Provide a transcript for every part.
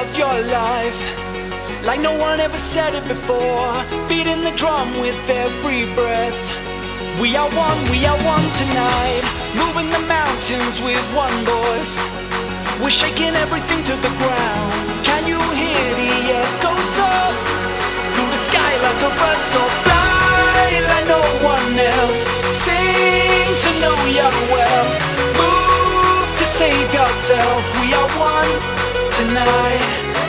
of your life. Like no one ever said it before. Beating the drum with every breath. We are one, we are one tonight. Moving the mountains with one voice. We're shaking everything to the ground. Can you hear the echoes up through the sky like a bird? So fly like no one else. Sing to know your wealth. Move to save yourself. We are one tonight.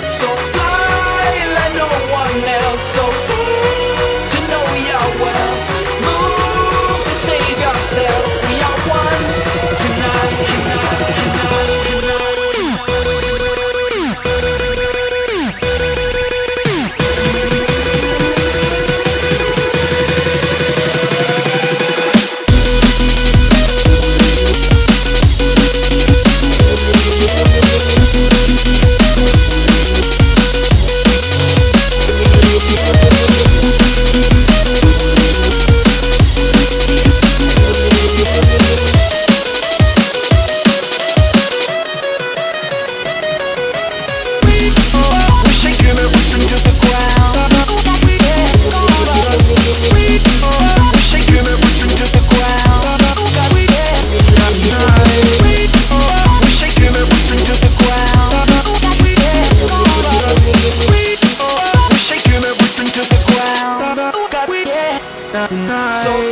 So fly like no one else. So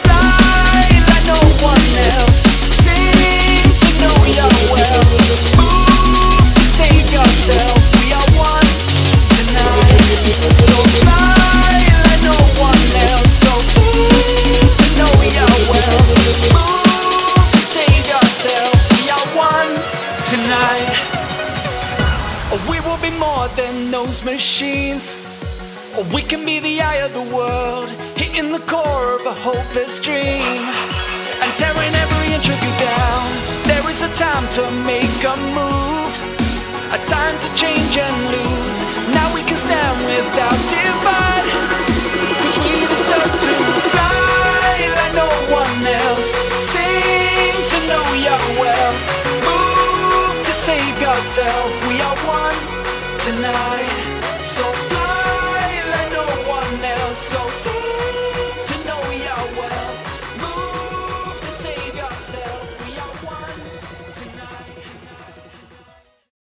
fly like no one else. To know your well. Move save yourself. We are one tonight. So fly like no one else. So to know your well. Move save yourself. We are one tonight. We will be more than those machines. Or we can be the eye of the world, hitting the core of a hopeless dream, and tearing every inch of you down. There is a time to make a move, a time to change and lose. Now we can stand without divide, cause we deserve to fly like no one else. Sing to know your wealth, move to save yourself. We are one tonight, so.